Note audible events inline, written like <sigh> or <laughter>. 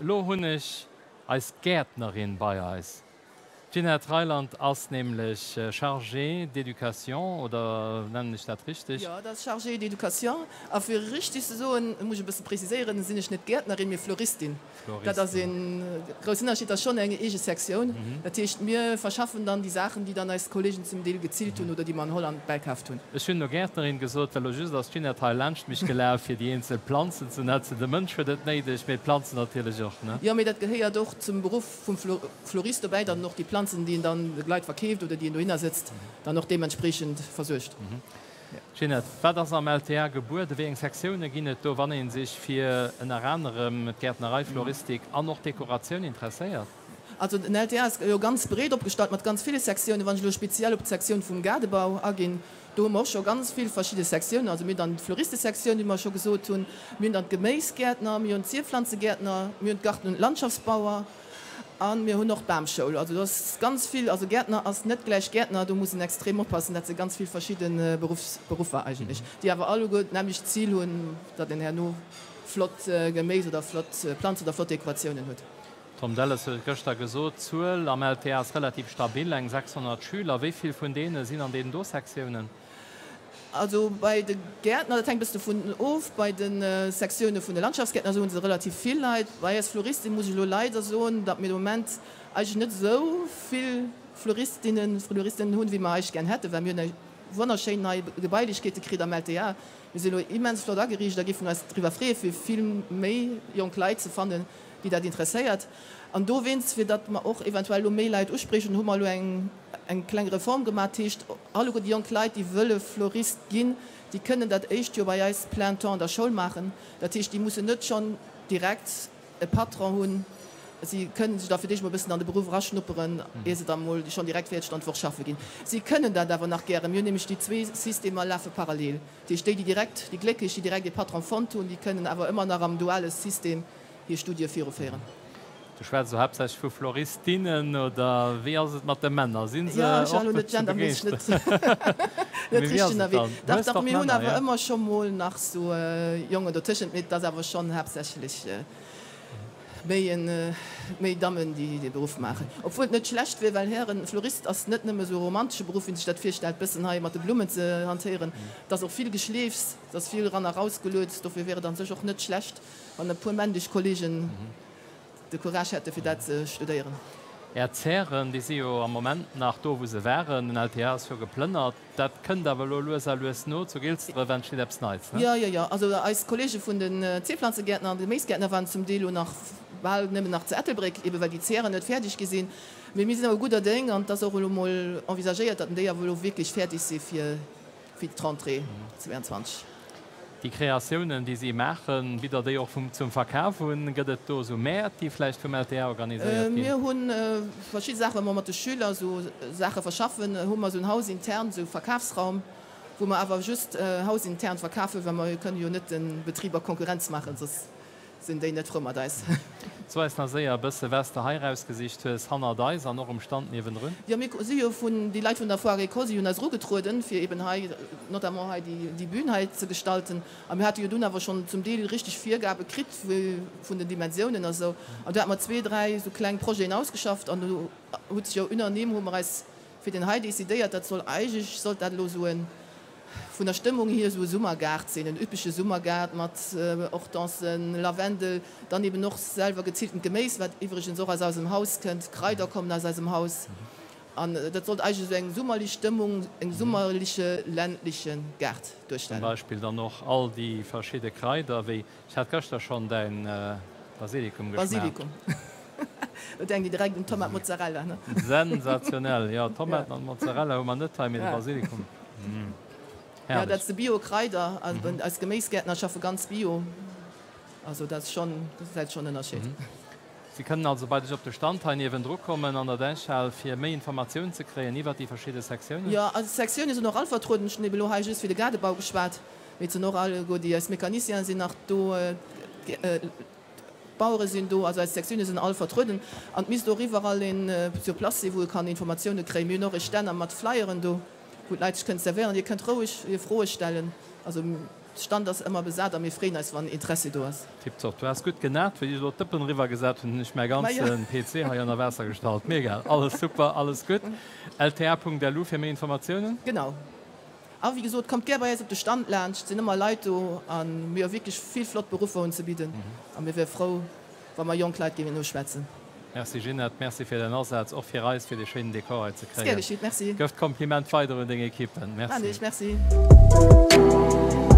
lo hunnech als Gärtnerin bei Jeanette Reiland ass nämlich äh, Chargé d'Education oder nenne ich das richtig? Ja, das ist Chargé d'Education. Aber für richtig so, muss ich ein bisschen präzisieren, sind ich nicht Gärtnerin, mir Floristin. Floristin. Das ist ein großer Unterschied, das ist schon eine eigene Sektion. Mhm. Das heißt, wir verschaffen dann die Sachen, die dann als Kollegen zum Teil gezielt tun mhm. oder die man in Holland beikauft tun. Ich bin nur Gärtnerin gesagt, weil ich dass Jeanette Reiland mich gelernt für die einzelnen Pflanzen zu nutzen. Der Mensch wird das nicht, ich mit Pflanzen natürlich auch. Ne? Ja, aber das gehört doch zum Beruf vom Florist dabei, dann noch die Pflanzen Pflanzen, die ihn dann gleit verkkeft oder die du hinsetzt, dann noch dementsprechend versøcht. Mhm. Ja. am LTR Geburt wegen Sektionen ginet do wann sich fir en anderem Gärtnerei Floristik mhm. an noch Dekoration interessiert. Also den LTR ist ja ganz bret opgestalt mat ganz viele Sektionen, wann speziell op Sektion vum Gardebau agin. Du mach schon ganz viel verschiedene Sektionen, also mit an Floristesektionen, die man schon gesot tun, mit an Gemäisgärtner, mir und Zierpflanzegärtner, mir Garten und Landschaftsbauer an mir hun noch Bamschule. Also das ganz viel also Gärtner als net gleich Gärtner, du musst extrem oppassen, dass sie ganz viel verschiedene Berufsberufe eigentlich. Mhm. Die aber alle gut nämlich Ziel hun da den Herr nur flott äh, gemäß oder flott äh, Plan oder Flotdekorationen hue. Tom Dallas Göster gesot zu am LTA ist relativ stabil eng 600 Schüler. Wieviel von denen sind an den Dosektionen? Also bei den Gärtner tank bist du gefunden of bei den äh, Sektionen von der Landschaftsgärtner so sie relativ viel leid, weil es Floristin muss ich nur leider so, dat mir moment eigentlich nicht so viel Floristinnen Floristinnen hun wie man ich gern hätte, wenn mir Wonnerschein Gebäidegkete krit am ja Wir se immens Florgericht, da gi als Triwerré fir film méi Jo Kleit ze fannen die dat interessiert an du wennst wir dat man auch eventuell um Mail ursprechen Hu eng eng kleine Reform gemacht ist alle die Kleid die wölle Florist gehen die können dat echt bei Planton der Schul machen. Dat ist die muss net schon direkt Patron hun sie können sich dafür dich mal bisschen an den Beruf raschnupperen mhm. sie dann mal die schon direkt Wertstand schaffen gehen sie können dann aber nach gerne mir nämlich die zwei Systeme laufen parallel. Die steht die direkt die Glecke die direkt die Patron von tun die können aber immer nach am duales System hier Studie führen. Du schwer so hab für Floristinnen oder wer sind mat <laughs> <laughs> de Männer sind ja, immer schon mal nach so äh, junge der Tischschen mit das aber schon hauptsächlich. Äh, méi Dammmen, die de Beruf machen. Obwohl net schlecht wie weil Herren Florist ass net nemme so romantische Beruf in Stadt firstellt bisssen ha mat de Blumen ze hanieren, dats auch viel geschlefst, dats viel ran herausgelöst, dofir wäre dann sech auch net schlecht an der pumendisch Kolleggin mhm. de Courage hätte fir dat ze studieren. Erzehren, die sie am moment nach do wo se wären den LTS fir geplönnert, dat kën derwer no zu ne. Ja ja ja, also als Kolge vun den Zepflanzegärtner an de Meesgärtner waren zum Delo nach Wahl ni nach Zettelbrick eben weil die Zeren net fertig gesehen wir sind aber guter Ding und das auch envisagiert dat der ja wohl wirklich fertig se für, für 30 mhm. 22 die Kreationen, die sie machen, wieder die auch vom, zum Verkauf und gehtt so mehr, die vielleicht für LT organisiert. Wir äh, haben äh, verschiedene Sachen, wo man die Schüler so Sachen verschaffen, haben wir so ein Haus intern, so Verkaufsraum, wo man aber just äh, Haus intern verkaufen, weil wir können ja nicht den Betrieber Konkurrenz machen, sonst sind die nicht frommer da. So <laughs> ist na sehr bisse Wester Heirausgesicht hues Hanna Deiser noch im Stand niwen run. Ja vun die Leiit vun der Frage Kosi hun as Rugetruden fir eben not die, die Bühnheit ze gestalten. Am hat Jo dunwer schon zum Deel richtig Viergabe krit vun den Dimensionen also an der mat zwei drei so klein Projekt ausgeschafft an du hu ja unternehmen hu fir den Heidi Idee dat soll eig soll dat losen. So von der Stimmung hier so Summergard sehen ein übliche Summergard mit äh, auch danszen Lavendel dann eben noch selber gezielten Gemäß wird übrigens so aus dem Haus kennt Kreider kommen aus dem Haus an äh, das soll eigentlich so eine summerliche Stimmung in summerliche ländlichen Gerd durchstellen Zum Beispiel dann noch all die verschiedene Kreider wie ich hatte gestern schon dein äh, Basilikum Basilikum <laughs> denke direkt den Tomat Mozzarella ne? sensationell ja Tomat <laughs> ja. und Mozzarella man nicht mit ja. Basilikum mm. Ja, dat de Biokreider als, mhm. als Gemäesgärtner schaffe ganz bio. Also das schon das schon Unterschied. Mhm. Sie können also bei op der Standteil Druck kommen an der Denschall fir méi Informationen zu kreen, iwwer die verschiedene Sektionen. Ja als Sektion ist noch allvertruden Schnebel für den Gardebau gespart noch alle go die als Mechanisien sind nach do äh, äh, Bauure sind do also als Sektionen sind all vertruden an mis River in äh, zur Platz wo kann Informationen kre noch ich mat flyerieren du gut leid könnt servieren ihr könnt ruhig ihr frohe stellen. Also stand das immer besat mir fre als wann Interesse du hast du hast gut genannt wie die so tippen river gesagt und nicht mehr ganz ja. PC der Wasser gestaltt mega alles super alles gut. LTR. der Lu für mehr Informationen. Genau. Aber wie gesagt kommt ger bei op de stand lernst sind immer Leute an mir wirklich viel flott Berufe uns zu bieten. An mir wär froh wann man Jungkleid gehen nur schwätzen Merci Ginnet, Merci fir den Aussatz och fir Reis fir de Schweden Dekor ze kre. Gëft Kompliment feder den Ekippen. Merci. Merci. Merci.